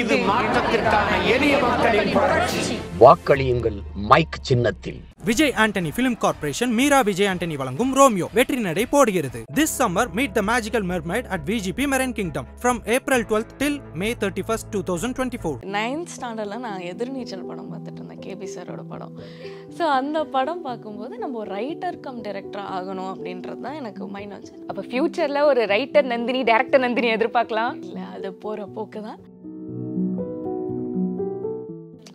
இது மாற்றத்திற்கான எளிய மக்களின் புரட்சி வாக்களியுங்கள் மைக் சின்னத்தில். விஜய் ஆண்டனி பிலிம் கார்ப்பரேஷன் மீரா விஜய் ஆண்டனி வழங்கும் ரோமியோ. வெற்றி நடை போடுகிறது. This summer meet the magical mermaid at VGP marine kingdom from April twelfth till May thirty first two thousand twenty four ninth ஸ்டாண்டர்டில் நான் எதிர்நீச்சல் படம் பார்த்துட்டு இருந்தேன் கேபி சாரோட படம். ஸோ அந்த படம் பார்க்கும்போது நம்ம ஒரு ரைட்டர் கம் டைரக்டர் ஆகணும் அப்படின்றது தான் எனக்கு மைண்ட் வச்சு. அப்ப ஃபியூச்சர்ல ஒரு ரைட்டர் நந்தினி டைரக்டர் நந்தினி எதிர்பார்க்கலாம்? இல்லை அது போகிற போக்கு தான்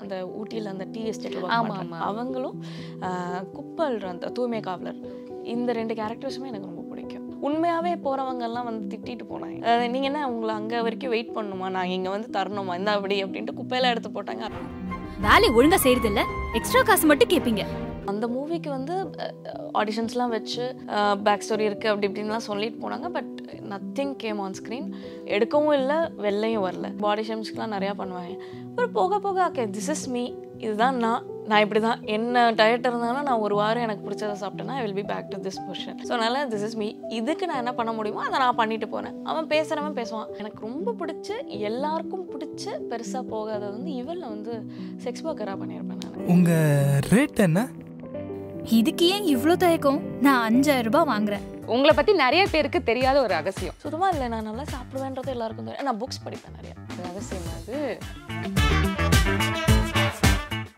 அந்த ஊட்டியில் அந்த டீ எஸ்டேட் ஆமா, ஆமா. அவங்களும் குப்பல்ற அந்த தூய்மை காவலர். இந்த ரெண்டு கேரக்டர்ஸுமே எனக்கு ரொம்ப பிடிக்கும். உண்மையாகவே போகிறவங்கெல்லாம் வந்து திட்டிட்டு போனாங்க. அஹ், நீங்க என்ன உங்களை அங்கே வரைக்கும் வெயிட் பண்ணணுமா நான் இங்கே வந்து தரணுமா? இந்த அப்படி அப்படின்ட்டு குப்பையில எடுத்து போட்டாங்க. வேலை ஒழுங்கா செய்யறது இல்ல எக்ஸ்ட்ரா காசு மட்டும் கேப்பீங்க. அந்த மூவிக்கு வந்து ஆடிஷன்ஸ்லாம் வச்சு பேக் ஸ்டோரி இருக்குது அப்படி இப்படின்லாம் சொல்லிட்டு போனாங்க. But nothing came on screen எடுக்கவும் இல்லை வெள்ளையும் வரல. பாடி ஷேம்ஸ்க்குலாம் நிறையா பண்ணுவாங்க. அப்புறம் போக போக ஓகே திஸ் இஸ் மீ இதுதான் நான். நான் இப்படி தான் என்ன டயட் இருந்தாலும் நான் ஒரு வாரம் எனக்கு பிடிச்சதை சாப்பிட்டேன்னா I will be back to this position so அதனால் திஸ் இஸ் மீ இதுக்கு நான் என்ன பண்ண முடியுமோ அதை நான் பண்ணிட்டு போனேன் அவன் பேசுகிறவன் பேசுவான். எனக்கு ரொம்ப பிடிச்ச எல்லாருக்கும் பிடிச்ச பெருசாக போகாதது வந்து இவளில் வந்து செக்ஸ் ஒர்க்கராக பண்ணியிருப்பேன் நான். உங்க ரேட் என்ன? இதுக்கு ஏன் இவ்ளோ தயக்கம்? நான் அஞ்சாயிரம் ரூபாய் வாங்குறேன். உங்களை பத்தி நிறைய பேருக்கு தெரியாத ஒரு ரகசியம். சுத்தமாக இல்லை நான் நல்லா சாப்பிடுவேன்றது எல்லாருக்கும் தெரியும். நான் புக்ஸ் படிப்பேன் நிறைய. ரகசியம் அது.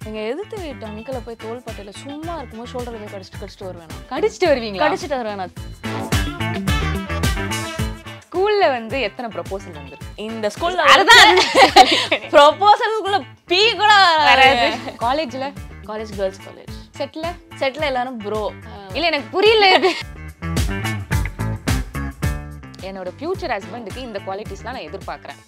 எங்கள் எதிர்த்து வீட்டு அங்கிளை போய் தோல் பட்டையில் சும்மா இருக்கும்போது ஷோல்டர் போய் கடிச்சிட்டு கடிச்சிட்டு வருவேன். கடிச்சிட்டு வருவீங்களா? கடிச்சிட்டு வருவேன்? நான் ஸ்கூல்ல வந்து எத்தனை ப்ரொபோசல் வந்து இந்த ஸ்கூல்ல அதுதான். ப்ரொபோசலுக்குள்ள பீ கூட வராது. காலேஜ்ல காலேஜ் கேர்ள்ஸ் காலேஜ் செட்ல செட்டில் எல்லாரும் ப்ரோ இல்ல எனக்கு புரியல இது. என்னோட ஃபியூச்சர் ஹஸ்பண்டுக்கு இந்த குவாலிட்டிஸ்லாம் நான் எதிர்பார்க்கறேன்.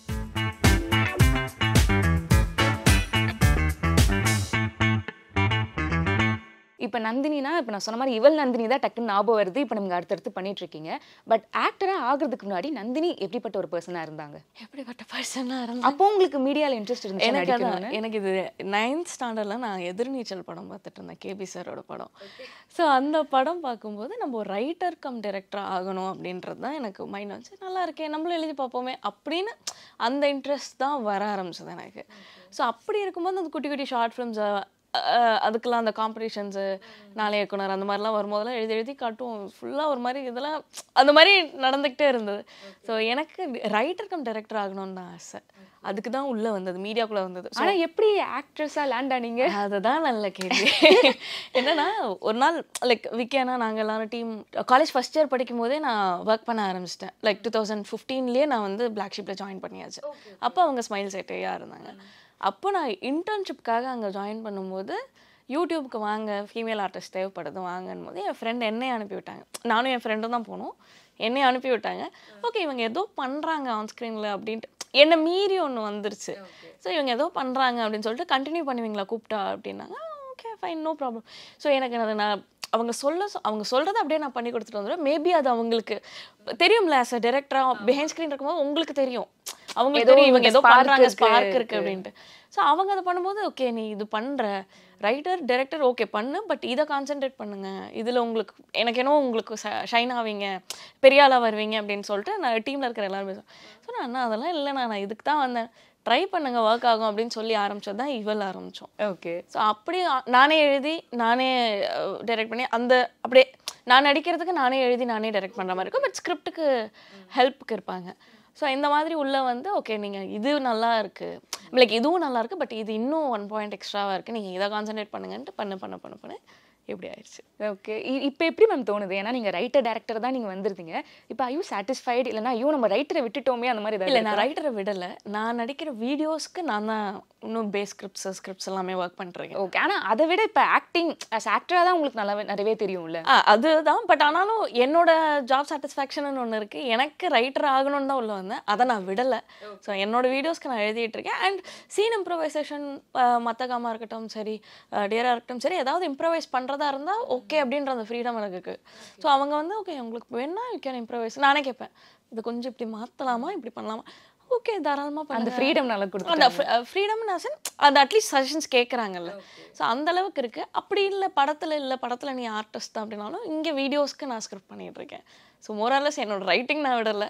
இப்போ நந்தினினா இப்போ நான் சொன்ன மாதிரி இவள் நந்தினி தான் டக்குன்னு ஞாபகம் வருது. இப்போ நமக்கு அடுத்தடுத்து பண்ணிட்டு இருக்கீங்க பட் ஆக்டராக ஆகிறதுக்கு முன்னாடி நந்தினி எப்படிப்பட்ட ஒரு பர்சனாக இருந்தாங்க? எப்படிப்பட்ட பர்சனாக இருந்தா அப்போ உங்களுக்கு மீடியால இன்ட்ரெஸ்ட் இருந்துச்சு எனக்கு? எனக்கு இது நைன்த் ஸ்டாண்டர்டில் நான் எதிர்நீச்சல் படம் பார்த்துட்டு இருந்தேன் கேபி சாரோட படம். ஸோ அந்த படம் பார்க்கும்போது நம்ம ஒரு ரைட்டர் கம் டைரக்டர் ஆகணும் அப்படின்றது தான் எனக்கு மைண்ட் வந்துச்சு. நல்லா இருக்கே நம்மளும் எழுதி பார்ப்போமே அப்படின்னு அந்த இன்ட்ரெஸ்ட் தான் வர ஆரம்பிச்சது எனக்கு. ஸோ அப்படி இருக்கும்போது அந்த குட்டி குட்டி ஷார்ட் ஃபிலிம்ஸ் அதுக்கெல்லாம் அந்த காம்படிஷன்ஸு நாளை இயக்குனர் அந்த மாதிரிலாம் வரும்போதெல்லாம் எழுதி எழுதி காட்டுவோம். ஃபுல்லாக ஒரு மாதிரி இதெல்லாம் அந்த மாதிரி நடந்துக்கிட்டே இருந்தது. ஸோ எனக்கு ரைட்டர் கம் டைரக்டர் ஆகணும்னு தான் ஆசை. அதுக்கு தான் உள்ளே வந்தது மீடியாக்குள்ளே வந்தது. So, ஆனா எப்படி ஆக்ட்ரஸா லேண்ட் ஆனீங்க? அதுதான் நல்ல கேள்வி. என்னன்னா ஒரு நாள் லைக் விக்கேனா நாங்கள் எல்லாரும் டீம் காலேஜ் ஃபர்ஸ்ட் இயர் படிக்கும் போதே நான் ஒர்க் பண்ண ஆரம்பிச்சிட்டேன். லைக் டூ தௌசண்ட் ஃபிஃப்டீன்லேயே நான் வந்து பிளாக் ஷிப்பில் ஜாயின் பண்ணியாச்சு. அப்போ அவங்க ஸ்மைல் சேட்டையாக இருந்தாங்க. அப்போ நான் இன்டர்ன்ஷிப்காக அங்கே ஜாயின் பண்ணும்போது யூடியூப்க்கு வாங்க ஃபீமேல் ஆர்டிஸ்ட் தேவைப்படுது வாங்கன்னு போது என் ஃப்ரெண்ட் என்னையே அனுப்பி விட்டாங்க நானும் என் ஃப்ரெண்டும் தான் போனோம். என்னைய அனுப்பி விட்டாங்க ஓகே இவங்க ஏதோ பண்ணுறாங்க ஆன் ஸ்க்ரீனில் அப்படின்ட்டு. என்னை மீறி ஒன்று வந்துருச்சு. ஸோ இவங்க ஏதோ பண்ணுறாங்க அப்படின்னு சொல்லிட்டு கண்டினியூ பண்ணுவீங்களா கூப்பிட்டா அப்படின்னாங்க. Okay fine no problem so எனக்கு அதை நான் அவங்க சொல்ல சொ- அவங்க சொல்கிறத அப்படியே நான் பண்ணி கொடுத்துட்டு வந்துடுவேன். மேபி அது அவங்களுக்கு தெரியும்ல ஆஸ் அ டேரக்டராக பிஹைண்ட் ஸ்க்ரீன் இருக்கும்போது உங்களுக்கு தெரியும். அவங்களுக்கு தெரியும் இவங்க ஏதோ இருக்கு, ஸ்பார்க் இருக்கு அப்படின்ட்டு. ஸோ அவங்க அதை பண்ணும்போது ஓகே நீ இது பண்ணுற ரைட்டர் டைரக்டர் ஓகே பண்ணு பட் இதை கான்சென்ட்ரேட் பண்ணுங்க. இதில் உங்களுக்கு எனக்கு என்னவோ உங்களுக்கு ஷைன் ஆவீங்க பெரிய ஆளாக வருவீங்க அப்படின்னு சொல்லிட்டு நான் டீமில் இருக்கிற எல்லாரும் ஸோ நான் அண்ணா அதெல்லாம் இல்லைண்ணா நான் இதுக்கு தான் வந்தேன். ட்ரை பண்ணுங்க ஒர்க் ஆகும் அப்படின்னு சொல்லி ஆரம்பிச்சது தான் இவள் ஆரம்பித்தோம் ஓகே ஸோ அப்படி நானே எழுதி நானே டைரக்ட் பண்ணி அந்த அப்படியே நான் நடிக்கிறதுக்கு நானே எழுதி நானே டைரக்ட் பண்ணுற மாதிரி இருக்கும் பட் ஸ்கிரிப்டுக்கு ஹெல்ப்புக்கு இருப்பாங்க. ஸோ இந்த மாதிரி உள்ள வந்து ஓகே நீங்கள் இது நல்லா இருக்கு. லைக் இதுவும் நல்லா இருக்கு பட் இது இன்னும் ஒன் பாயிண்ட் எக்ஸ்ட்ராவாக இருக்குது நீங்கள் இதை கான்சென்ட்ரேட் பண்ணுங்கன்ட்டு பண்ண பண்ண பண்ண பண்ண இப்படி ஆயிடுச்சு? ஓகே இப்போ எப்படி மேம் தோணுது? ஏன்னா நீங்க ரைட்டர் டேரக்டர் தான் நீங்க வந்திருந்தீங்க. இப்போ ஐயோ சாட்டிஸ்ஃபைடு இல்லைன்னா ஐயோ நம்ம ரைட்டரை விட்டுட்டோமே அந்த மாதிரி இல்லை நான் ரைட்டரை விடலை. நான் நடிக்கிற வீடியோஸ்க்கு நான் தான் இன்னும் பேஸ் ஸ்கிரிப்ட்ஸ் ஸ்கிரிப்ட்ஸ் எல்லாமே ஒர்க் பண்ணுறேன் ஓகே ஆனா அதை விட இப்போ ஆக்டிங் அஸ் ஆக்டரா தான் உங்களுக்கு நல்லாவே நிறையவே தெரியும்ல? அதுதான். பட் ஆனாலும் என்னோட ஜாப் சாட்டிஸ்ஃபேக்ஷன் ஒன்று இருக்குது எனக்கு ரைட்டர் ஆகணும்னு தான் உள்ள வந்தேன். அதை நான் விடலை. ஸோ என்னோட வீடியோஸ்க்கு நான் எழுதிட்டு இருக்கேன். அண்ட் சீன் இம்ப்ரவைசேஷன் மத்தகாமா இருக்கட்டும் சரி டியராக இருக்கட்டும் சரி ஏதாவது இம்ப்ரவைஸ் பண்ணுறதா இருந்தால் ஓகே அப்படின்ற அந்த ஃப்ரீடம் எனக்கு இருக்குது ஸோ அவங்க வந்து ஓகே உங்களுக்கு வேணா யூ கேன் இம்ப்ரவைஸ் நானே கேட்பேன். இது கொஞ்சம் இப்படி மாற்றலாமா இப்படி பண்ணலாமா? ஓகே தாராளமாக அந்த ஃப்ரீடம் நல்லா அந்த கொடுத்தாங்க ஃப்ரீடம் அந்த அட்லீஸ்ட் சஜஷன்ஸ் கேட்குறாங்கல்ல ஸோ அந்த அளவுக்கு இருக்கு. அப்படி இல்லை படத்தில் இல்லை படத்தில் நீ ஆர்டிஸ்ட் தான் அப்படின்னாலும் இங்கே வீடியோஸ்க்கு நான் ஸ்கிரிப்ட் பண்ணிட்டு இருக்கேன் ஸோ மோரலஸ் என்னோட ரைட்டிங் நான் விடல.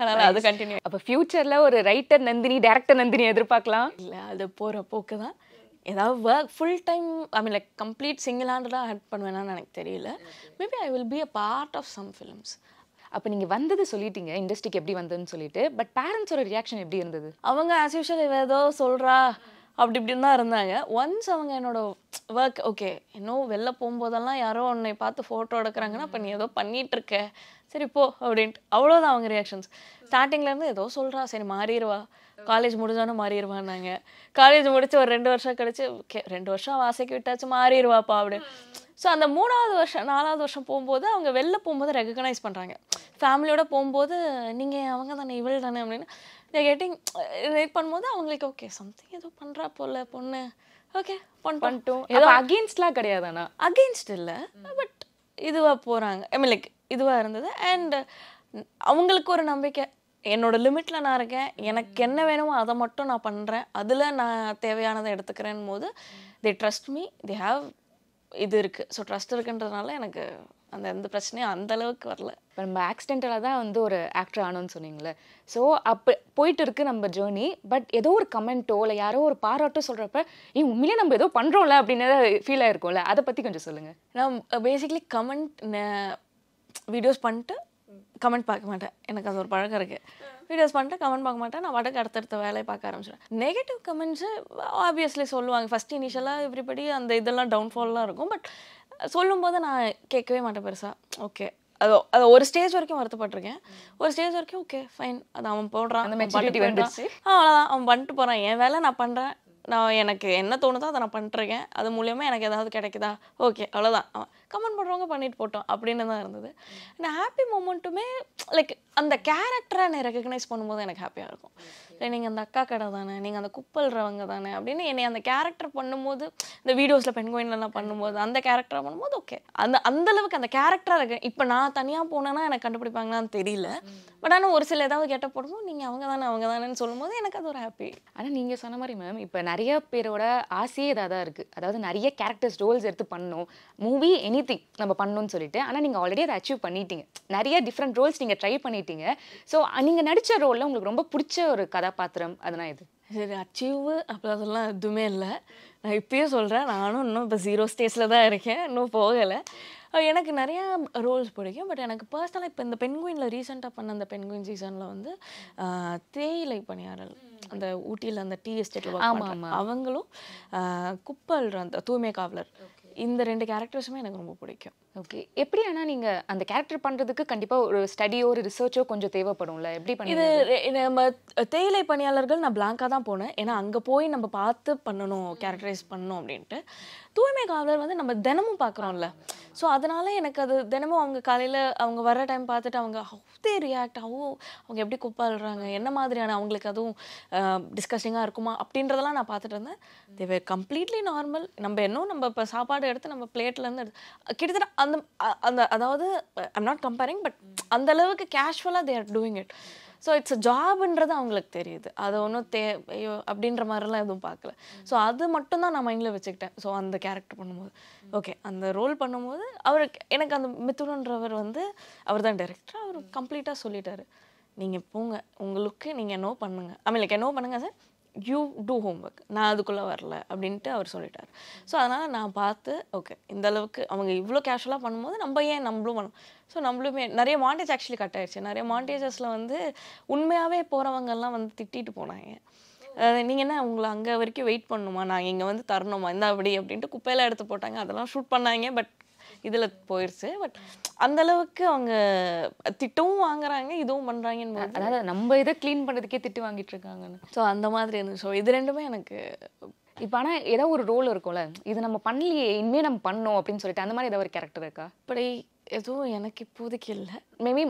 அதனால் அது கண்டினியூ அப்ப ஃபியூச்சர்ல ஒரு ரைட்டர் நந்தினி டேரக்டர் நந்தினி எதிர்பார்க்கலாம்? இல்லை அது போகிற போக்கு தான். ஏதாவது work full time I mean like complete single ஹேண்டடாக act பண்ணுவேனான்னு எனக்கு தெரியல. Maybe I will be a part of some films அப்போ நீங்கள் வந்தது சொல்லிட்டீங்க இண்டஸ்ட்ரிக்கு எப்படி வந்ததுன்னு சொல்லிட்டு பட் பேரண்ட்ஸோட ரியாக்ஷன் எப்படி இருந்தது? அவங்க ஆஸ் யூஷுவல் இவ ஏதோ சொல்கிறா அப்படி இப்படின்னு தான் இருந்தாங்க. ஒன்ஸ் அவங்க என்னோட ஒர்க் ஓகே இன்னும் வெளில போகும்போதெல்லாம் யாரோ உன்னை பார்த்து ஃபோட்டோ எடுக்கிறாங்கன்னா அப்போ நீ ஏதோ பண்ணிகிட்ருக்க சரி போ அப்படின்ட்டு. அவ்வளோதான் அவங்க ரியாக்ஷன்ஸ் ஸ்டார்டிங்லேருந்து ஏதோ சொல்கிறா சரி மாறிடுவா. காலேஜ் முடிஞ்சோன்னே மாறிடுவான்னாங்க. காலேஜ் முடிச்சு ஒரு ரெண்டு வருஷம் கழிச்சு ஓகே ரெண்டு வருஷம் வாசைக்கு விட்டாச்சு மாறிடுவாப்பா அப்படின்னு. ஸோ அந்த மூணாவது வருஷம் நாலாவது வருஷம் போகும்போது அவங்க வெளில போகும்போது ரெகக்னைஸ் பண்ணுறாங்க ஃபேமிலியோட போகும்போது நீங்கள் அவங்க தானே இவள் தானே அப்படின்னு. கெட்டிங் ரேட் பண்ணும்போது அவங்களுக்கு ஓகே சம்திங் ஏதோ பண்ணுறா போல பொண்ணு. ஓகே பண்ணிட்டோம் பண்ணிட்டோம் அப்ப அகேன்ஸ்ட்லாம் கிடையாது ஆனா. அகெயின்ஸ்ட் இல்லை பட் இதுவாக போகிறாங்க ஐ மீன் லைக் இதுவாக இருந்தது. அண்ட் அவங்களுக்கு ஒரு நம்பிக்கை. என்னோட லிமிட்டில் நான் இருக்கேன். எனக்கு என்ன வேணுமோ அதை மட்டும் நான் பண்ணுறேன் அதில் நான் தேவையானதை எடுத்துக்கிறேன் போது they trust me they have இது இருக்குது ஸோ ட்ரஸ்ட் இருக்குன்றதுனால எனக்கு அந்த எந்த பிரச்சனையும் அந்த அளவுக்கு வரல. இப்போ நம்ம ஆக்சிடென்டலாக தான் வந்து ஒரு ஆக்டர் ஆனோன்னு சொன்னீங்களே ஸோ அப்போ போயிட்டு இருக்கு நம்ம ஜேர்னி பட் ஏதோ ஒரு கமெண்ட்டோ இல்லை யாரோ ஒரு பாராட்டோ சொல்கிறப்ப ஏ உண்மையிலே நம்ம ஏதோ பண்ணுறோம்ல அப்படின்னு ஃபீல் ஆயிருக்கும்ல. அதை பற்றி கொஞ்சம் சொல்லுங்கள் நான் பேசிக்லி கமெண்ட் வீடியோஸ் பண்ணிட்டு கமெண்ட் பார்க்க மாட்டேன். எனக்கு அது ஒரு பழக்கம் இருக்குது வீடியோஸ் பண்ணிட்டு கமெண்ட் பார்க்க மாட்டேன். நான் வடக்கு அடுத்தடுத்த வேலையை பார்க்க ஆரம்பிச்சிடுவேன் நெகட்டிவ் கமெண்ட்ஸு ஆப்வியஸ்லி சொல்லுவாங்க. ஃபஸ்ட் இனிஷியலாக எவ்ரிபடி அந்த இதெல்லாம் டவுன்ஃபால்லாம் இருக்கும். பட் சொல்லும்போது நான் கேட்கவே மாட்டேன் பெருசாக ஓகே அது அது ஒரு ஸ்டேஜ் வரைக்கும் வருத்தப்பட்டிருக்கேன். ஒரு ஸ்டேஜ் வரைக்கும் ஓகே ஃபைன் அது அவன் போடுறான். அந்த போயிட்டான். வந்துருச்சு. அவ்வளோதான் அவன் பண்ணிட்டு போகிறான் என் வேலை நான் பண்ணுறேன் நான் எனக்கு என்ன தோணுதோ அதை நான் பண்ணிட்டுருக்கேன் அது மூலியமாக எனக்கு ஏதாவது கிடைக்குதா? ஓகே அவ்வளோதான் அவன் கமெண்ட் பண்ணுறவங்க பண்ணிட்டு போட்டோம் அப்படின்னு தான் இருந்தது. நான் ஹாப்பி மூமெண்ட்டுமே லைக் அந்த கேரக்டரை நான் ரெக்கக்னைஸ் பண்ணும்போது எனக்கு ஹாப்பியாக இருக்கும். நீங்கள் அந்த அக்கா கடை தானே நீங்கள் அந்த குப்பல்றவங்க தானே அப்படின்னு என்னை அந்த கேரக்டர் பண்ணும்போது இந்த வீடியோஸில் பெண்கோயின்லாம் பண்ணும்போது அந்த கேரக்டரை பண்ணும்போது ஓகே அந்த அந்தளவுக்கு அந்த கேரக்டராக இருக்கு. இப்போ நான் தனியாக போனேன்னா எனக்கு கண்டுபிடிப்பாங்களான்னு தெரியல. பட் ஆனால் ஒரு சில ஏதாவது கெட்ட போடும்போது நீங்கள் அவங்க தானே அவங்க தானேன்னு சொல்லும்போது எனக்கு அது ஒரு ஹாப்பி ஆனால் நீங்கள் சொன்ன மாதிரி மேம் இப்போ நிறைய பேரோட ஆசையே இதாக தான் இருக்குது அதாவது நிறைய கேரக்டர்ஸ் ரோல்ஸ் எடுத்து பண்ணணும் மூவி எனி நம்ம பண்ணணும்னு சொல்லிட்டு. ஆனால் நீங்கள் ஆல்ரெடி அதை அச்சீவ் பண்ணிட்டீங்க. நிறைய டிஃப்ரெண்ட் ரோல்ஸ் நீங்கள் ட்ரை பண்ணிட்டீங்க. ஸோ நீங்கள் நடித்த ரோலில் உங்களுக்கு ரொம்ப பிடிச்ச ஒரு கதாபாத்திரம் அதெல்லாம் இது சரி அச்சீவ் அப்படி அதெல்லாம் எதுவுமே இல்லை. நான் இப்பயும் சொல்கிறேன் நானும் இன்னும் இப்போ ஜீரோ ஸ்டேஜில் தான் இருக்கேன். இன்னும் போகலை. எனக்கு நிறையா ரோல்ஸ் பிடிக்கும். பட் எனக்கு பர்சனலாக இப்போ இந்த பெண்குயினில் ரீசெண்டாக பண்ண அந்த பெண்குயின் சீசனில் வந்து தேயிலை பணியாரல் அந்த ஊட்டியில் அந்த டீ எஸ்டேட்டில் அவங்களும் ஆஹ், குப்பல் அந்த தூய்மை காவலர். இந்த ரெண்டு கேரக்டர்ஸுமே எனக்கு ரொம்ப பிடிக்கும். ஓகே எப்படி ஆனால் நீங்கள் அந்த கேரக்டர் பண்ணுறதுக்கு கண்டிப்பாக ஒரு ஸ்டடியோ ஒரு ரிசர்ச்சோ கொஞ்சம் தேவைப்படும்ல? எப்படி இது பண்ணி ரெ- நம்ம தேயிலை பணியாளர்கள் நான் பிளாங்காக தான் போனேன். ஏன்னா அங்கே போய் நம்ம பார்த்து பண்ணணும் கேரக்டரைஸ் பண்ணணும் அப்படின்ட்டு. தூய்மை காவலர் வந்து நம்ம தினமும் பார்க்குறோம்ல. ஸோ அதனால எனக்கு அது தினமும் அவங்க காலையில் அவங்க வர டைம் பார்த்துட்டு அவங்க ஹவு தே ரியாக்ட் ஹவு அவங்க எப்படி குப்பாடுறாங்க என்ன மாதிரியான அவங்களுக்கு அதுவும் டிஸ்கஷிங்காக இருக்குமா அப்படின்றதெல்லாம் நான் பார்த்துட்டு இருந்தேன். தேவை கம்ப்ளீட்லி நார்மல் நம்ம இன்னும் நம்ம இப்போ சாப்பாடு எடுத்து நம்ம பிளேட்லேருந்து எடுத்து கிட்டத்தட்ட அந்த அந்த அதாவது ஐம் நாட் கம்பேரிங் பட் அந்த அளவுக்கு கேஷுவலாக they're doing it so it's ஜாப்ன்றது அவங்களுக்கு தெரியுது. அது ஒன்றும் தே ஐயோ அப்படின்ற மாதிரிலாம் எதுவும் பார்க்கல. ஸோ அது மட்டும்தான் நான் மைண்டில் வச்சுக்கிட்டேன். ஸோ அந்த கேரக்டர் பண்ணும்போது. ஓகே அந்த ரோல் பண்ணும்போது அவருக்கு எனக்கு அந்த மிதுனன்றவர் வந்து அவர் தான் டேரக்டர் அவர் கம்ப்ளீட்டாக சொல்லிட்டாரு. நீங்கள் போங்க. உங்களுக்கு நீங்கள் என்னோ பண்ணுங்க. ஐ மீன் லைக் என்னோ பண்ணுங்க சார் யூ டூ ஹோம்ஒர்க் நான் அதுக்குள்ளே வரல அப்படின்ட்டு அவர் சொல்லிட்டார். ஸோ அதனால் நான் பார்த்து ஓகே இந்த அளவுக்கு அவங்க இவ்வளோ கேஷுவலாக பண்ணும்போது நம்ம ஏன் நம்மளும் பண்ணணும்? ஸோ நம்மளுமே நிறைய மாண்டேஜ் ஆக்சுவலி கட் ஆயிடுச்சு. நிறைய மாண்டேஜஸில் வந்து உண்மையாகவே போகிறவங்கெல்லாம் வந்து திட்டிட்டு போனாங்க. நீங்கள் என்ன உங்களை அங்கே வரைக்கும் வெயிட் பண்ணணுமா நாங்கள் இங்கே வந்து தரணுமா? இந்த அப்படி அப்படின்ட்டு குப்பையெல்லாம் எடுத்து போட்டாங்க. அதெல்லாம் ஷூட் பண்ணாங்க பட் இதில் போயிடுச்சு பட் அந்த அளவுக்கு அவங்க திட்டவும் வாங்குறாங்க இதுவும் பண்ணுறாங்கன்னு அதாவது நம்ம இதை க்ளீன் பண்ணுறதுக்கே திட்டு வாங்கிட்டு இருக்காங்கன்னு. ஸோ அந்த மாதிரி இருந்துச்சு ஸோ இது ரெண்டுமே எனக்கு இப்போ ஆனால் ஏதோ ஒரு ரோல் இருக்கும்ல. இது நம்ம பண்ணலையே இனிமே நம்ம பண்ணோம் அப்படின்னு சொல்லிட்டு அந்த மாதிரி ஏதாவது ஒரு கேரக்டர் இருக்கா? அப்படி எதுவும் எனக்கு இப்போதைக்கு இல்லை. மேபி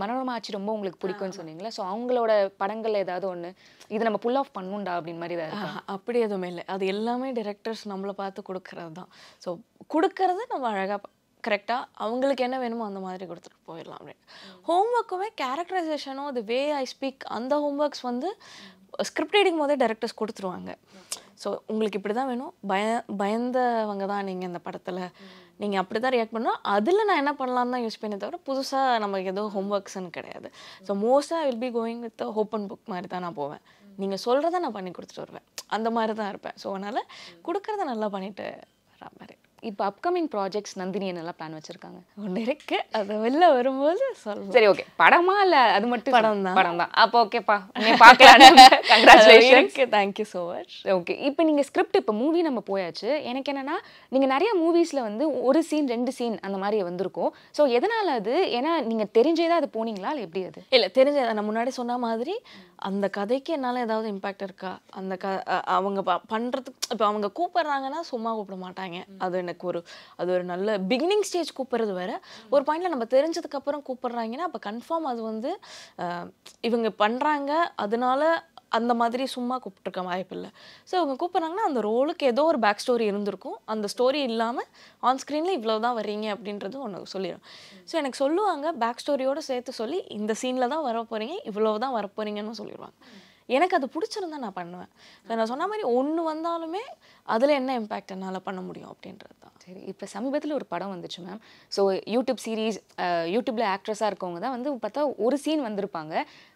மனோரமா ஆட்சி ரொம்ப உங்களுக்கு பிடிக்கும்னு சொன்னீங்களா? ஸோ அவங்களோட படங்கள்ல ஏதாவது ஒன்று இது நம்ம புல் ஆஃப் பண்ணுண்டா அப்படின்னு மாதிரி ஏதாவது அப்படி எதுவுமே இல்லை. அது எல்லாமே டிரெக்டர்ஸ் நம்மளை பார்த்து கொடுக்கறது தான் ஸோ கொடுக்கறத நம்ம அழகாக கரெக்டாக அவங்களுக்கு என்ன வேணுமோ அந்த மாதிரி கொடுத்துட்டு போயிடலாம் அப்படின்னு. ஹோம்ஒர்க்குமே கேரக்டரைசேஷனோ அது வே ஐ ஸ்பீக் அந்த ஹோம்ஒர்க்ஸ் வந்து ஸ்கிரிப்ட் ரீடிங் போதே டேரக்டர்ஸ் கொடுத்துருவாங்க. ஸோ உங்களுக்கு இப்படி தான் வேணும். பய பயந்தவங்க தான் நீங்கள் இந்த படத்தில். நீங்கள் அப்படி தான் ரியாக்ட் பண்ணணும். அதில் நான் என்ன பண்ணலான்னு தான் யூஸ் பண்ணி தவிர புதுசாக நமக்கு எதுவும் ஹோம்ஒர்க்ஸ்னு கிடையாது. ஸோ மோஸ்ட்டாக will be going with open book மாதிரி தான் நான் போவேன். நீங்கள் சொல்கிறத நான் பண்ணி கொடுத்துட்டு வருவேன். அந்த மாதிரி தான் இருப்பேன். ஸோ அதனால் கொடுக்குறத நல்லா பண்ணிட்டு வர மாதிரி. இப்போ அப்கமிங் ப்ராஜெக்ட்ஸ் நந்தினி என்னெல்லாம் பிளான் வச்சிருக்காங்க? ஒன்று இருக்கு. அது வெளில வரும்போது சொல்லுவேன் சரி ஓகே படமா இல்ல அது மட்டும் படம் தான். படம் தான் அப்போ ஓகேப்பா நீ பார்க்கலாம் congratulation thank you so much okay இப்போ நீங்கள் ஸ்கிரிப்ட் இப்போ மூவி நம்ம போயாச்சு. எனக்கு என்னன்னா நீங்கள் நிறைய மூவிஸில் வந்து ஒரு சீன் ரெண்டு சீன் அந்த மாதிரி வந்திருக்கும். ஸோ எதனால் அது? ஏன்னா நீங்கள் தெரிஞ்சே தான் அது போனீங்களா? இல்லை எப்படி அது? இல்லை தெரிஞ்ச நான் முன்னாடி சொன்ன மாதிரி அந்த கதைக்கு என்னால் ஏதாவது இம்பாக்ட் இருக்கா? அந்த க அவங்க ப- பண்றதுக்கு இப்போ அவங்க கூப்பிடுறாங்கன்னா சும்மா கூப்பிட மாட்டாங்க. அது எனக்கு ஒரு அது ஒரு நல்ல பிகினிங் ஸ்டேஜ் கூப்பிட்றது வேற. ஒரு பாயிண்ட்ல நம்ம தெரிஞ்சதுக்கு அப்புறம் கூப்பிடுறாங்கன்னா அப்போ கன்ஃபார்ம் அது வந்து இவங்க பண்றாங்க அதனால அந்த மாதிரி சும்மா கூப்பிட்டுருக்க வாய்ப்பு இல்லை. ஸோ அவங்க கூப்பிட்றாங்கன்னா அந்த ரோலுக்கு ஏதோ ஒரு பேக் ஸ்டோரி இருந்திருக்கும். அந்த ஸ்டோரி இல்லாமல் ஆன் ஸ்க்ரீனில் இவ்வளோ தான் வரீங்க அப்படின்றது ஒன்று சொல்லிடும் ஸோ எனக்கு சொல்லுவாங்க பேக் ஸ்டோரியோடு சேர்த்து சொல்லி இந்த சீனில் தான் வர போகிறீங்க இவ்வளோ தான் வர போகிறீங்கன்னு சொல்லிடுவாங்க எனக்கு அது பிடிச்சிருந்தா நான் பண்ணுவேன். நான் சொன்ன மாதிரி ஒன்று வந்தாலுமே அதில் என்ன இம்பேக்ட் என்னால் பண்ண முடியும் அப்படின்றது தான் சரி இப்போ சமீபத்தில் ஒரு படம் வந்துச்சு மேம் ஸோ யூடியூப் சீரீஸ் யூடியூப்பில் ஆக்ட்ரஸாக இருக்கவங்க தான் வந்து பார்த்தா ஒரு சீன் வந்திருப்பாங்க.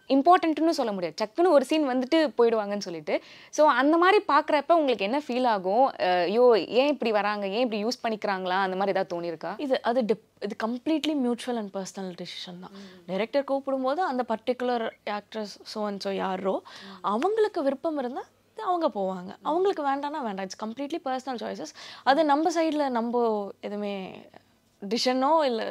இம்பார்ட்டன்ட்னு சொல்ல முடியாது. டக்குன்னு ஒரு சீன் வந்துட்டு போயிடுவாங்கன்னு சொல்லிட்டு. ஸோ அந்த மாதிரி பார்க்குறப்ப உங்களுக்கு என்ன ஃபீல் ஆகும்? ஐயோ ஏன் இப்படி வராங்க? ஏன் இப்படி யூஸ் பண்ணிக்கிறாங்களா? அந்த மாதிரி ஏதாவது தோணியிருக்கா? இது அது டிப் இது completely mutual and personal decision தான். டைரக்டர் கூப்பிடும்போது அந்த particular actress so and so யாரோ அவங்களுக்கு விருப்பம் இருந்தால் அவங்க போவாங்க. அவங்களுக்கு வேண்டாம்னா வேண்டாம். இட்ஸ் கம்ப்ளீட்லி பர்சனல் சாய்ஸஸ் அது நம்ம சைடில் நம்ம எதுவுமே டிசிஷனோ இல்லை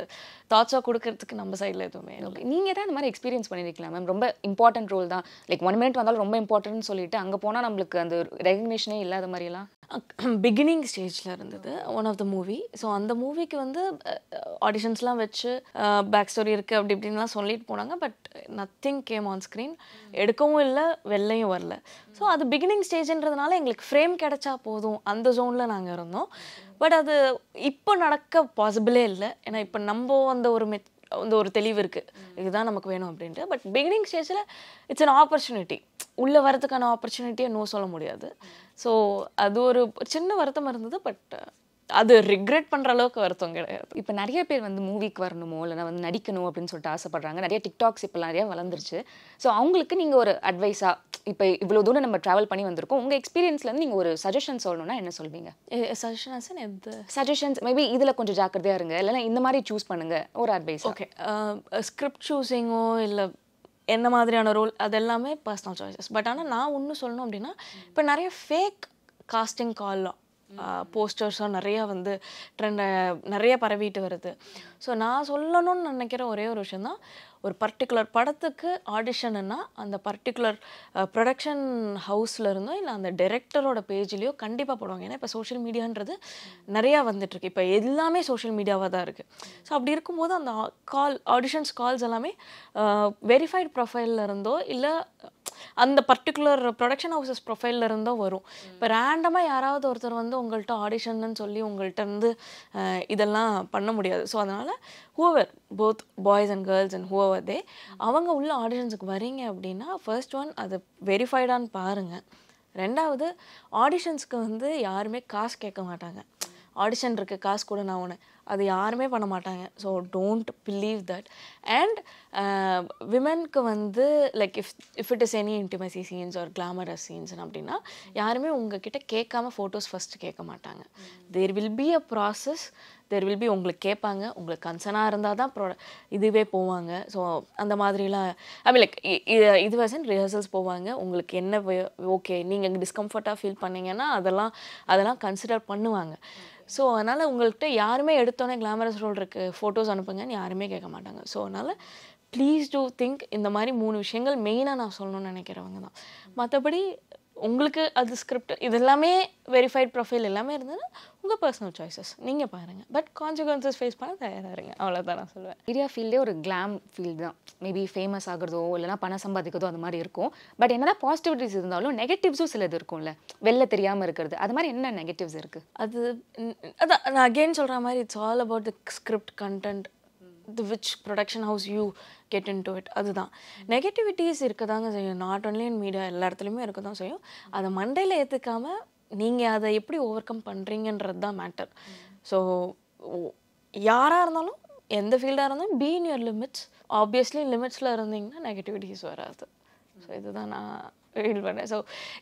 தாட்ஸோ கொடுக்கறதுக்கு நம்ம சைடில் எதுவுமே நீங்கள் தான் இந்த மாதிரி எக்ஸ்பீரியன்ஸ் பண்ணியிருக்கலாம் மேம் ரொம்ப இம்பார்ட்டன்ட் ரோல் தான். லைக் ஒன் மினிட் வந்தாலும் ரொம்ப இம்பார்ட்டன்ட்னு சொல்லிட்டு அங்கே போனால் நம்மளுக்கு அந்த ரெகக்னேஷனே இல்லாத மாதிரியெல்லாம் பிகினிங் ஸ்டேஜில் இருந்தது one of the movie so அந்த மூவிக்கு வந்து ஆடிஷன்ஸ்லாம் வச்சு பேக் ஸ்டோரி இருக்குது அப்படி இப்படின்லாம் சொல்லிட்டு போனாங்க. But nothing came on screen எடுக்கவும் இல்லை வெளிலையும் வரல. ஸோ அது பிகினிங் ஸ்டேஜ்ன்றதுனால எங்களுக்கு ஃப்ரேம் கிடைச்சா போதும். அந்த ஜோனில் நாங்கள் இருந்தோம். பட் அது இப்போ நடக்க பாசிபிளே இல்லை. ஏன்னா இப்போ நம்ம அந்த அந்த ஒரு மெத் அந்த ஒரு தெளிவு இருக்குது இதுதான் நமக்கு வேணும் அப்படின்ட்டு. பட் பிகினிங் ஸ்டேஜில் இட்ஸ் அன் ஆப்பர்ச்சுனிட்டி உள்ளே வரதுக்கான ஆப்பர்ச்சுனிட்டியை நோ சொல்ல முடியாது. ஸோ அது ஒரு சின்ன வருத்தம் இருந்தது பட் uh, அது ரிக்ரெட் பண்ணுற அளவுக்கு வருத்தம் கிடையாது. இப்போ நிறைய பேர் வந்து மூவிக்கு வரணுமோ இல்லைனா வந்து நடிக்கணும் அப்படின்னு சொல்லிட்டு ஆசைப்படுறாங்க. நிறைய டிக்டாக்ஸ் இப்போ நிறைய வளர்ந்துருச்சு. ஸோ அவங்களுக்கு நீங்கள் ஒரு அட்வைஸாக இப்போ இவ்வளோ தூரம் நம்ம ட்ராவல் பண்ணி வந்திருக்கோம். உங்கள் எக்ஸ்பீரியன்ஸ்லேருந்து நீங்கள் ஒரு சஜஷன் சொல்லணும்னா என்ன சொல்வீங்க? சஜஷன் எது? சஜஷன்ஸ் மேபி இதில் கொஞ்சம் ஜாக்கிரதையாக இருங்க. இல்லைன்னா இந்த மாதிரி சூஸ் பண்ணுங்க. ஒரு அட்வைஸ் ஓகே ஸ்கிரிப்ட் சூஸிங்கோ இல்லை என்ன மாதிரியான ரோல் அது எல்லாமே பர்சனல் சாய்ஸஸ் பட் ஆனால் நான் ஒன்று சொல்லணும் அப்படின்னா இப்போ நிறைய ஃபேக் காஸ்டிங் கால்லாம் போஸ்டர்ஸும் நிறையா வந்து ட்ரெண்ட் நிறைய பரவிட்டு வருது. ஸோ நான் சொல்லணும்னு நினைக்கிற ஒரே ஒரு விஷயந்தான் ஒரு பர்டிகுலர் படத்துக்கு ஆடிஷனுன்னா அந்த பர்டிகுலர் ப்ரொடக்ஷன் ஹவுஸில் இருந்தோ இல்லை அந்த டைரக்டரோட பேஜ்லேயோ கண்டிப்பாக போடுவாங்க. ஏன்னா இப்போ சோஷியல் மீடியான்றது நிறையா வந்துட்டுருக்கு. இப்போ எல்லாமே சோஷியல் மீடியாவாக தான் இருக்குது ஸோ அப்படி இருக்கும்போது அந்த கால் ஆடிஷன்ஸ் கால்ஸ் எல்லாமே வெரிஃபைட் ப்ரொஃபைலில் இருந்தோ இல்லை அந்த பர்டிகுலர் ப்ரொடக்ஷன் ஹவுசஸ் ப்ரொஃபைலில் இருந்தோ வரும். இப்போ ரேண்டமாக யாராவது ஒருத்தர் வந்து உங்கள்கிட்ட ஆடிஷன்னு சொல்லி உங்கள்கிட்ட இருந்து இதெல்லாம் பண்ண முடியாது. ஸோ அதனால் whoever both boys and girls and whoever they அவங்க உள்ள ஆடிஷன்ஸுக்கு வரீங்க அப்படின்னா ஃபர்ஸ்ட் ஒன் அது வெரிஃபைடான்னு பாருங்கள் ரெண்டாவது ஆடிஷன்ஸ்க்கு வந்து யாருமே காசு கேட்க மாட்டாங்க. ஆடிஷன் இருக்குது காசு கூட நான் உன்னை அது யாருமே பண்ண மாட்டாங்க. So don't believe that and விமென்க்கு வந்து like if if it is any intimacy scenes ஒரு கிளாமரஸ் சீன்ஸ் அப்படின்னா யாருமே உங்ககிட்ட கேட்காம ஃபோட்டோஸ் ஃபஸ்ட்டு கேட்க மாட்டாங்க. There will be a process there will be உங்களுக்கு கேட்பாங்க. உங்களுக்கு கன்சர்னாக இருந்தால் தான் ப்ரோ இதுவே போவாங்க. ஸோ அந்த மாதிரிலாம் ஐ மீன் லைக் இது வசன் ரிஹர்சல்ஸ் போவாங்க. உங்களுக்கு என்ன ஓகே நீங்கள் டிஸ்கம்ஃபர்ட்டாக ஃபீல் பண்ணீங்கன்னா அதெல்லாம் அதெல்லாம் கன்சிடர் பண்ணுவாங்க. ஸோ அதனால் உங்கள்கிட்ட யாருமே எடுத்தோன்னே கிளாமரஸ் ரோல் இருக்குது ஃபோட்டோஸ் அனுப்புங்கன்னு யாருமே கேட்க மாட்டாங்க. ஸோ அதனால் ப்ளீஸ் டூ திங்க் இந்த மாதிரி மூணு விஷயங்கள் மெயினாக நான் சொல்லணும்னு நினைக்கிறவங்க தான். மற்றபடி உங்களுக்கு அது ஸ்கிரிப்ட் இது எல்லாமே வெரிஃபைட் ப்ரொஃபைல் எல்லாமே இருந்ததுன்னா உங்கள் பர்சனல் சாய்ஸஸ் நீங்கள் பாருங்கள் பட் கான்சிக்வன்சஸ் ஃபேஸ் பண்ண தயாராக இருங்க. அவ்வளோதான் நான் சொல்லுவேன் மீடியா ஃபீல்டே ஒரு கிளாம் ஃபீல்டு தான். மேபி ஃபேமஸ் ஆகுறதோ இல்லைனா பணம் சம்பாதிக்கிறதோ அந்த மாதிரி இருக்கும். பட் என்னதான் பாசிட்டிவிட்டிஸ் இருந்தாலும் நெகட்டிவ்ஸும் சிலது இருக்கும்ல. வெளில தெரியாமல் இருக்கிறது. அது மாதிரி என்ன நெகட்டிவ்ஸ் இருக்குது அது அதான் நான் அகெயின் சொல்கிற மாதிரி it's all about the script content the which production house you get into it அதுதான். நெகட்டிவிட்டிஸ் இருக்க தாங்க செய்யும். நாட் ஒன்லி இன் மீடியா எல்லா இடத்துலையுமே இருக்க தான் செய்யும். அதை மண்டையில் ஏற்றுக்காம நீங்கள் அதை எப்படி ஓவர் கம் பண்ணுறீங்கன்றது தான் மேட்டர் ஸோ யாராக இருந்தாலும் எந்த ஃபீல்டாக இருந்தாலும் be in your limits obviously லிமிட்ஸில் இருந்தீங்கன்னா நெகட்டிவிட்டிஸ் வராது. ஸோ இதுதான் நான் ஃபீல் பண்ணேன். ஸோ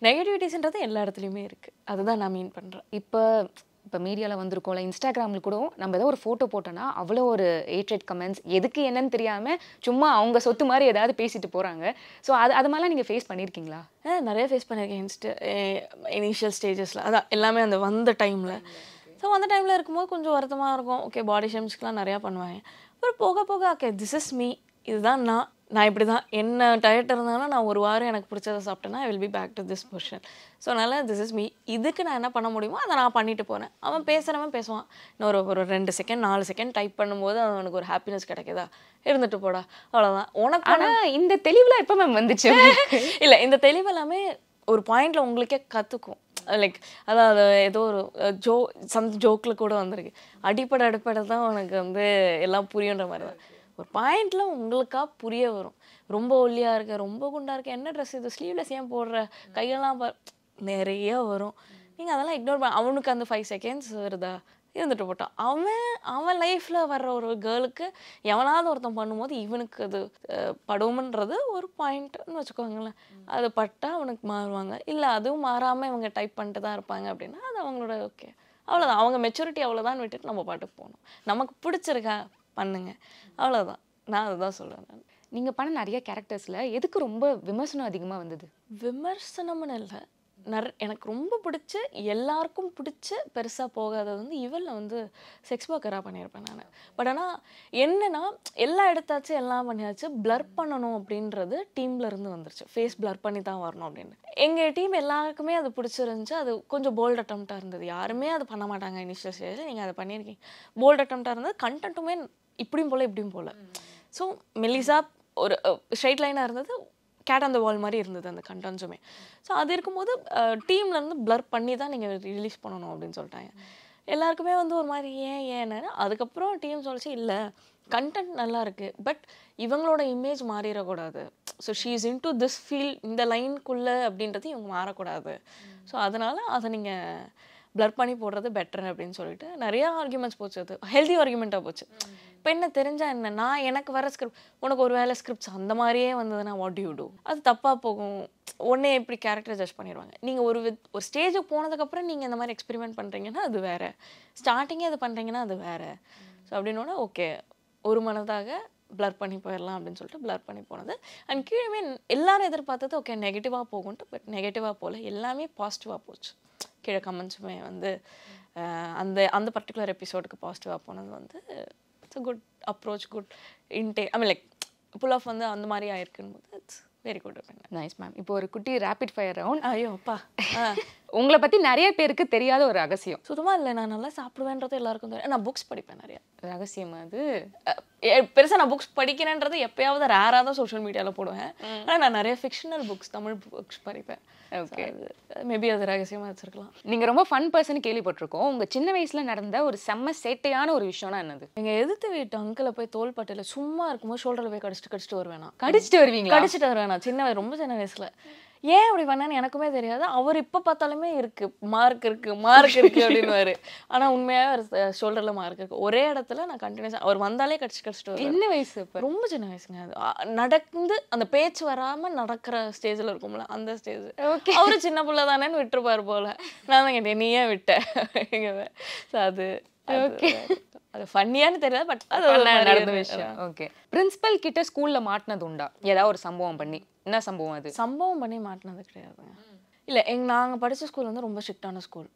நெகட்டிவிட்டிஸ்ன்றது எல்லா இடத்துலையுமே இருக்குது அதுதான் நான் மீன் பண்ணுறேன் இப்போ இப்போ மீடியாவில் வந்திருக்கோம்ல இன்ஸ்டாகிராமில் கூட நம்ம ஏதோ ஒரு ஃபோட்டோ போட்டோன்னா அவ்வளோ ஒரு ஏட்ரேட் கமெண்ட்ஸ் எதுக்கு என்னன்னு தெரியாமல் சும்மா அவங்க சொத்து மாதிரி ஏதாவது பேசிட்டு போகிறாங்க ஸோ அது அது மாதிரிலாம் நீங்கள் ஃபேஸ் பண்ணியிருக்கீங்களா நிறைய ஃபேஸ் பண்ணியிருக்கேன் இன்ஸ்ட இனிஷியல் ஸ்டேஜஸில் அதான் எல்லாமே அந்த வந்த டைமில் ஸோ அந்த டைமில் இருக்கும்போது கொஞ்சம் வருத்தமாக இருக்கும். ஓகே பாடி ஷேம்ஸ்க்குலாம் நிறையா பண்ணுவாங்க. அப்புறம் போக போக ஓகே திஸ் இஸ் மீ இதுதான் நான். நான் இப்படி தான் என்ன டயட் இருந்தாலும் நான் ஒரு வாரம் எனக்கு பிடிச்சதை சாப்பிட்டேன்னா I will be back to this position so அதனால் திஸ் இஸ் மீ இதுக்கு நான் என்ன பண்ண முடியுமோ அதை நான் பண்ணிட்டு போகிறேன் அவன் பேசுகிறவன் பேசுவான். இன்னொரு ஒரு ரெண்டு செகண்ட் நாலு செகண்ட் டைப் பண்ணும்போது அவனுக்கு ஒரு ஹாப்பினஸ் கிடைக்குதா? இருந்துட்டு போடா. அவ்வளோதான் உனக்கு ஆனால் இந்த தெளிவுலாம் எப்போ மேம் வந்துச்சு இல்ல இந்த தெளிவு எல்லாமே ஒரு பாயிண்ட்ல உங்களுக்கே கத்துக்கும். லைக் அதாவது ஏதோ ஒரு ஜோ சம் ஜோக்கில் கூட வந்திருக்கு. அடிப்படை அடிப்படை தான் உனக்கு வந்து எல்லாம் புரியுன்ற மாதிரி தான் ஒரு பாயிண்டில் உங்களுக்காக புரிய வரும். ரொம்ப ஒல்லியாக இருக்க ரொம்ப குண்டாக இருக்க என்ன ட்ரெஸ் இது? ஸ்லீவ்லெஸ் ஏன் போடுற? கையெல்லாம் நிறைய வரும். நீங்கள் அதெல்லாம் இக்னோர் பண்ண அவனுக்கு அந்த ஃபைவ் செகண்ட்ஸ் வருதா? இருந்துட்டு போட்டான். அவன் அவன் லைஃப்பில் வர்ற ஒரு கேர்ளுக்கு எவனாவது ஒருத்தன் பண்ணும்போது இவனுக்கு அது படுமன்றது ஒரு பாயிண்ட்னு வச்சுக்கோங்களேன். அது பட்டால் அவனுக்கு மாறுவாங்க. இல்லை அதுவும் மாறாமல் இவங்க டைப் பண்ணிட்டு தான் இருப்பாங்க அப்படின்னா அது அவங்களோட ஓகே அவ்வளோதான் அவங்க மெச்சூரிட்டி அவ்வளோதான் விட்டுட்டு நம்ம பாட்டுக்கு போகணும். நமக்கு பிடிச்சிருக்கா? பண்ணுங்க. அவ்வளோதான் நான் அதுதான் சொல்லுவேன் நான். நீங்கள் பண்ண நிறைய கேரக்டர்ஸில் எதுக்கு ரொம்ப விமர்சனம் அதிகமாக வந்தது? விமர்சனம்னு இல்லை. நர் எனக்கு ரொம்ப பிடிச்ச எல்லாருக்கும் பிடிச்ச பெருசாக போகாதது வந்து இவளில் வந்து செக்ஸ் ஒர்க்கராக பண்ணியிருப்பேன் நான். பட் ஆனால் என்னன்னா எல்லா எடுத்தாச்சு எல்லாம் பண்ணியாச்சு பிளர் பண்ணணும் அப்படின்றது டீம்ல இருந்து வந்துருச்சு. ஃபேஸ் பிளர் பண்ணி தான் வரணும் அப்படின்னு. எங்கள் டீம் எல்லாருக்குமே அது பிடிச்சிருந்துச்சு. அது கொஞ்சம் போல்ட் அட்டம்ப்டாக இருந்தது. யாருமே அது பண்ண மாட்டாங்க இனிஷியல் ஸ்டேஜில் நீங்கள் அதை பண்ணியிருக்கீங்க போல்ட் அட்டம்ப்டாக இருந்தது. கண்டென்ட்டுமே இப்படியும் போல் இப்படியும் போல். ஸோ மெலிசா ஒரு ஸ்ட்ரைட் லைனாக இருந்தது. கேட் அந்த வால் மாதிரி இருந்தது அந்த கண்டென்ட்ஸுமே. ஸோ அது இருக்கும்போது டீம்லேருந்து ப்ளர் பண்ணி தான் நீங்கள் ரிலீஸ் பண்ணணும் அப்படின்னு சொல்லிட்டாங்க. எல்லாருக்குமே வந்து ஒரு மாதிரி ஏன் ஏன்னு அதுக்கப்புறம் டீம் சொல்லிச்சு இல்லை கண்டென்ட் நல்லா இருக்குது பட் இவங்களோட image மாறிடக்கூடாது. So she is into this feel இந்த லைனுக்குள்ளே அப்படின்றது இவங்க மாறக்கூடாது. ஸோ அதனால் அதை நீங்கள் பிளர் பண்ணி போடுறது பெட்டர் அப்படின்னு சொல்லிட்டு நிறையா ஆர்குமெண்ட்ஸ் போச்சு அது. ஹெல்தி ஆர்குமெண்ட்டாக போச்சு. இப்போ என்ன தெரிஞ்சால் என்ன? நான் எனக்கு வர ஸ்கிரிப்ட் உனக்கு ஒரு வேலை ஸ்கிரிப்ட்ஸ் அந்த மாதிரியே வந்ததுன்னா வாட் யூ டூ அது தப்பாக போகும். உடனே எப்படி கேரக்டர் ஜட்ஜ் பண்ணிடுவாங்க? நீங்கள் ஒரு வித் ஒரு ஸ்டேஜுக்கு போனதுக்கப்புறம் நீங்கள் இந்த மாதிரி எக்ஸ்பெரிமெண்ட் பண்ணுறீங்கன்னா அது வேறு. ஸ்டார்டிங்கே அது பண்ணுறீங்கன்னா அது வேறு. ஸோ அப்படின்னோட ஓகே ஒரு மனதாக பிளர் பண்ணி போயிடலாம் அப்படின்னு சொல்லிட்டு பிளர் பண்ணி போனது. அண்ட் கீழே எல்லாரும் எதிர்பார்த்தது ஓகே நெகட்டிவாக போகும்ட்டு பட் நெகட்டிவாக போகல எல்லாமே பாசிட்டிவாக போச்சு. கீழே கமெண்ட்ஸுமே வந்து அந்த அந்த பர்டிகுலர் எபிசோடுக்கு பாசிட்டிவாக போனது வந்து it's good approach good இன்டே I mean like full of வந்து அந்த மாதிரி ஆயிருக்குன்னு போது it's very good nice ma'am இப்போ ஒரு குட்டி ரேபிட் ஃபயர் ரவுண்ட் ஐயோ அப்பா உங்களை பற்றி நிறைய பேருக்கு தெரியாத ஒரு ரகசியம். சுத்தமாக இல்லை நான் நல்லா சாப்பிடுவேன்றது எல்லாருக்கும் தெரியும். நான் புக்ஸ் படிப்பேன் நிறையா. ரகசியம் அது? பெருசாக நான் புக்ஸ் படிக்கிறேன்றது எப்பயாவது ரேராக தான் சோஷியல் மீடியாவில் போடுவேன். ஆனால் நான் நிறைய ஃபிக்ஷனல் புக்ஸ் தமிழ் புக்ஸ் படிப்பேன். Okay. மேபி அது ரகசியமாக வச்சிருக்கலாம். நீங்க ரொம்ப ஃபன் பர்சன் கேள்விப்பட்டிருக்கோம். உங்க சின்ன வயசுல நடந்த ஒரு செம்ம சேட்டையான ஒரு விஷயம்னா என்னது? எங்கள் எதிர்த்து வீட்டு அங்கிளை போய் தோள்பட்டையில் சும்மா இருக்கும்போது ஷோல்டரில் போய் கடிச்சிட்டு கடிச்சிட்டு வருவேன் கடிச்சிட்டு வருவீங்களா? கடிச்சிட்டு வருவேன் நான். சின்ன ரொம்ப சின்ன வயசுல. ஏன் அப்படி பண்ணேன்னு எனக்குமே தெரியாது. அவர் இப்போ பார்த்தாலுமே இருக்கு. மார்க் இருக்கு மார்க் இருக்கு அப்படின்னு ஆனா உண்மையாவே ஷோல்டர்ல மார்க் இருக்கு. ஒரே இடத்துல நான் கண்டினியூஸ் அவர் வந்தாலே கடிச்சு கடிச்சிட்டு என்ன வயசு இப்ப. ரொம்ப சின்ன வயசுங்க அது. நடந்து அந்த பேச்சு வராம நடக்கிற ஸ்டேஜ்ல இருக்கும்ல அந்த ஸ்டேஜ் Okay. அவரு சின்ன பிள்ளை தானேன்னு விட்டுருப்பாரு போல. நான் தான் கேட்டேன் நீ ஏன் விட்ட? அது ஓகே அது ஃபன்னியான்னு தெரியல பட் அது நடந்த விஷயம். ஓகே பிரின்சிபல் கிட்ட ஸ்கூல்ல மாட்டினது உண்டா ஏதாவது ஒரு சம்பவம் பண்ணி. என்ன சம்பவம் அது? சம்பவம் பண்ணி மாட்டினது கிடையாதுங்க இல்லை எங்க நாங்க படிச்ச ஸ்கூல் வந்து ரொம்ப ஸ்ட்ரிக்டான ஸ்கூல்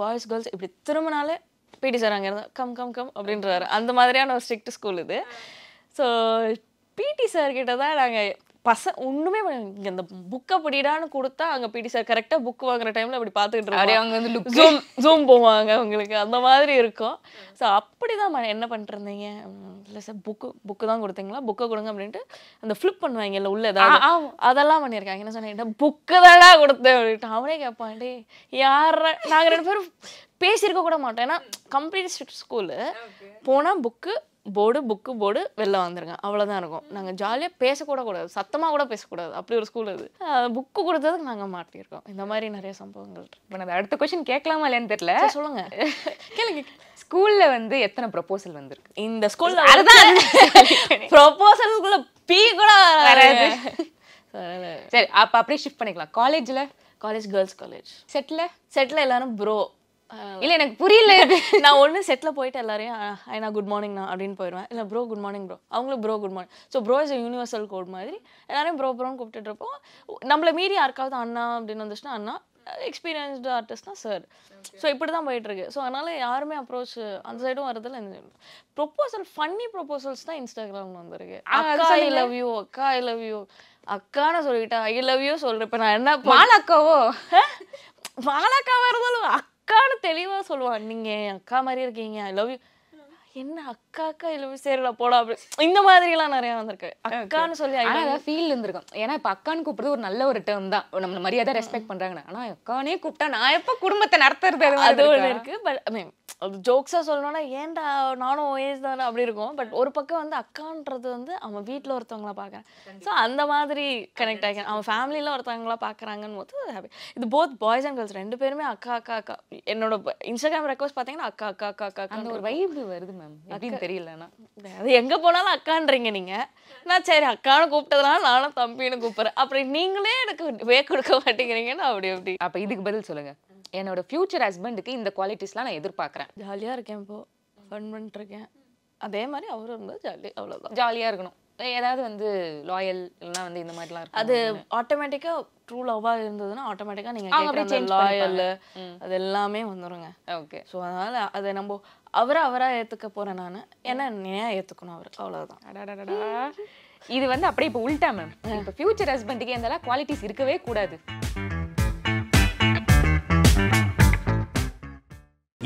பாய்ஸ் கேர்ள்ஸ் இப்படி திரும்பினாலே பிடி சார் அங்கே இருந்தால் கம் கம் கம் அப்படின்றாரு. அந்த மாதிரியான ஒரு ஸ்ட்ரிக்ட் ஸ்கூல் இது. ஸோ பிடி சார் கிட்ட தான் நாங்கள் பச ஒண்ணுமே இங்க இந்த புக்கை படிடான்னு கொடுத்தா அங்க பிடி சார் கரெக்டா புக் வாங்குற டைம்ல அப்படி பார்த்துக்கிட்டு அப்படியே இருப்பாங்க அவங்க வந்து. ஜூம் ஜூம் போவாங்க அவங்களுக்கு. அந்த மாதிரி இருக்கும். ஸோ அப்படிதான் என்ன உம், இல்ல சார் புக்கு புக்கு தான் கொடுத்தீங்களா? புக்கை கொடுங்க அப்படின்ட்டு அந்த ஃப்ளிப் பண்ணுவாங்கல்ல உள்ள ஏதாவது. அதெல்லாம் பண்ணியிருக்காங்க. என்ன சொன்னேன் புக்கு தானா கொடுத்தேன். அப்படின்ட்டு அவனே கேட்பான் டே யார நாங்க ரெண்டு பேரும் பேசியிருக்க கூட மாட்டோம். ஏன்னா கம்ப்ளீட் ஸ்ட்ரிக்ட் ஸ்கூலு போனா புக்கு போர்டு புக்கு போர்டு வெளில வந்துருங்க. அவ்வளோதான் இருக்கும். நாங்கள் ஜாலியாக பேசக்கூட கூடாது சத்தமாக கூட பேசக்கூடாது. அப்படி ஒரு ஸ்கூல் அது. புக்கு கொடுத்ததுக்கு நாங்கள் மாட்டியிருக்கோம். இந்த மாதிரி நிறைய சம்பவங்கள். இப்போ நான் அடுத்த கொஸ்டின் கேட்கலாமா இல்லையான்னு தெரியல. சொல்லுங்க. கேளுங்க. ஸ்கூல்ல வந்து எத்தனை ப்ரொபோசல் வந்திருக்கு? இந்த ஸ்கூல்ல அதுதான். ப்ரொபோசல்குள்ள பீ கூட வராது. சரி அப்ப அப்படியே ஷிஃப்ட் பண்ணிக்கலாம். காலேஜ்ல காலேஜ் கேர்ள்ஸ் காலேஜ் செட்ல செட்டில் எல்லாரும் ப்ரோ இல்ல எனக்கு புரியல. நான் ஒன்று செட்டில் போயிட்டு எல்லாரையும் ஐநா குட் மார்னிங்ண்ணா அப்படின்னு போயிடுவேன். இல்லை ப்ரோ குட் மார்னிங் ப்ரோ அவங்களும் bro good morning so bro is universal code மாதிரி எல்லாரையும் ப்ரோ ப்ரோன்னு கூப்பிட்டுட்டு இருப்போம் நம்மளை மீறி யாருக்காவது அண்ணா அப்படின்னு வந்துச்சுன்னா அண்ணா எக்ஸ்பீரியன்ஸ்டு ஆர்டிஸ்ட்னா சார் ஸோ இப்படி தான் போயிட்டு இருக்கு ஸோ அதனால யாருமே அப்ரோச் அந்த சைடும் வரதில்ல இந்த ப்ரொப்போசல் ஃபன்னி ப்ரொப்போசல்ஸ் தான் இன்ஸ்டாகிராம்ல வந்திருக்கு. அக்கா ஐ. லவ் யூ அக்கா ஐ லவ் யூ அக்கான்னு சொல்லிட்டா ஐ லவ் யூ சொல்றேன். இப்போ நான் என்ன மாலாக்காவோ? மாலாக்காவா இருந்தாலும் அக்கான்னு தெளிவா சொல்லுவான் நீங்க என் அக்கா மாதிரி இருக்கீங்க. ஐ லவ் யூ என்ன அக்கா அக்கா யூ சரிடா போடா அப்படி. இந்த மாதிரி எல்லாம் நிறைய வந்திருக்கு. அக்கான்னு சொல்லி. அதான் ஃபீல் இருந்திருக்கும். ஏன்னா இப்ப அக்கான்னு கூப்பிடுறது ஒரு நல்ல ஒரு டேர்ம் தான். நம்ம மரியாதை ரெஸ்பெக்ட் பண்றாங்க ஆனா அக்கானே கூப்பிட்டா நான் எப்ப குடும்பத்தை நடத்துறது? அது ஒன்று இருக்கா? இருக்கு. பட் ஐ மீன் அது ஜோக்ஸாக சொல்லணும்னா ஏன்டா நானும் ஏஜ் தானே? அப்படி இருக்கும். பட் ஒரு பக்கம் வந்து அக்கான்றது வந்து அவன் வீட்டில் ஒருத்தவங்கள பார்க்குறேன் ஸோ அந்த மாதிரி கனெக்ட் ஆகிக்கிறேன் அவன் ஃபேமிலியில் ஒருத்தவங்களா பார்க்குறாங்கன்னு போது happy. இது போத் பாய்ஸ் அண்ட் கேர்ள்ஸ் ரெண்டு பேருமே அக்கா அக்கா அக்கா. என்னோட இன்ஸ்டாகிராம் ரெக்வஸ்ட் பார்த்தீங்கன்னா அக்கா அக்கா அக்கா அக்கா அந்த ஒரு வைப் வருது மேம் எப்படின்னு தெரியல ஆனா. அது எங்க போனாலும் அக்கான்றீங்க நீங்க. நான் சரி அக்கான்னு கூப்பிட்டதுனால நானும் தம்பின்னு கூப்பிடுறேன். அப்புறம் நீங்களே எனக்கு வே கொடுக்க மாட்டேங்கிறீங்கன்னா அப்படி அப்படி. அப்ப இதுக்கு பதில் சொல்லுங்க. என்னோட ஃபியூச்சர் ஹஸ்பண்டுக்கு இந்த குவாலிட்டிஸ்லாம் நான் எதிர்பார்க்கறேன். ஜாலியா இருக்கேன் இப்போ. ஃபன் பண்ணிட்டு இருக்கேன் அதே மாதிரி அவரும் இருந்தால் ஜாலி அவ்வளவுதான். ஜாலியா இருக்கணும். ஏதாவது வந்து லாயல் இல்லைன்னா வந்து இந்த மாதிரிலாம் இருக்கும் அது ஆட்டோமேட்டிக்கா ட்ரூ லவ்வா இருந்ததுன்னா ஆட்டோமேட்டிக்கா நீங்க அவங்க அப்படியே கேட்குற லாயல். அது எல்லாமே வந்துருங்க. ஓகே ஸோ அதனால அதை நம்ம அவரை அவரா ஏத்துக்க போறேன் நான். ஏன்னா ஏன் ஏத்துக்கணும் அவர். அவ்வளவுதான். அடடடடா. இது வந்து அப்படியே இப்போ உல்டா மேம் இப்போ ஃபியூச்சர் ஹஸ்பண்டுக்கு எந்த குவாலிட்டிஸ் இருக்கவே கூடாது.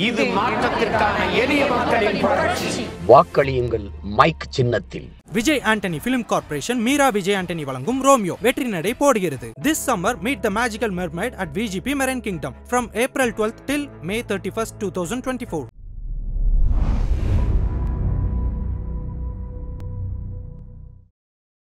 இது மாற்றத்திற்கான எளிய மக்களின் புரட்சி. வாக்களியுங்கள் மைக் சின்னத்தில். விஜய் ஆண்டனி பிலிம் கார்ப்பரேஷன் மீரா விஜய் ஆண்டனி வழங்கும் ரோமியோ. வெற்றி நடை போடுகிறது. This summer meet the magical mermaid at VGP marine kingdom from April twelfth till May thirty first two thousand twenty four